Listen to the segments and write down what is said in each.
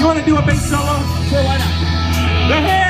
you want to do a bass solo? Sure, why not? The heads.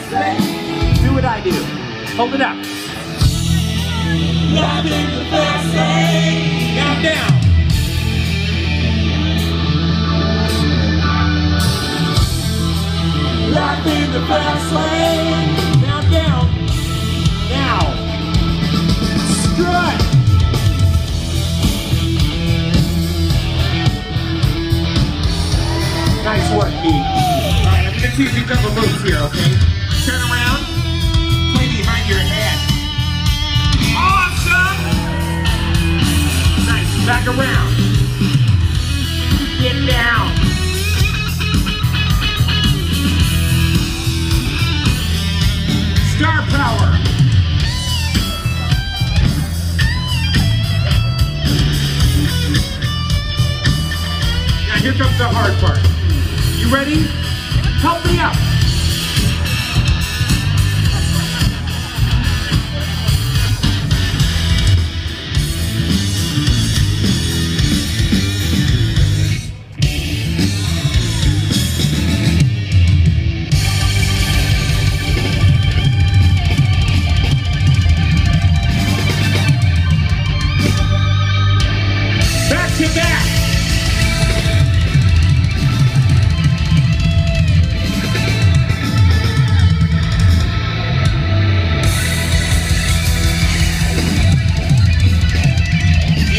I do. Hold it up. Now down. Life in the fast lane. Now down. Now. Strut. Nice work, Pete. All right, I'm gonna teach you a couple moves here, okay? Turn around. Here comes the hard part. You ready? Help me out.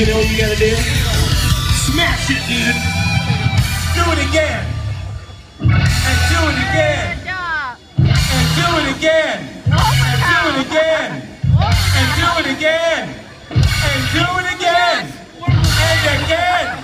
You know what you gotta do? Smash it, dude. Do it again. And do it again. And do it again. And do it again. And do it again. And do it again. And again.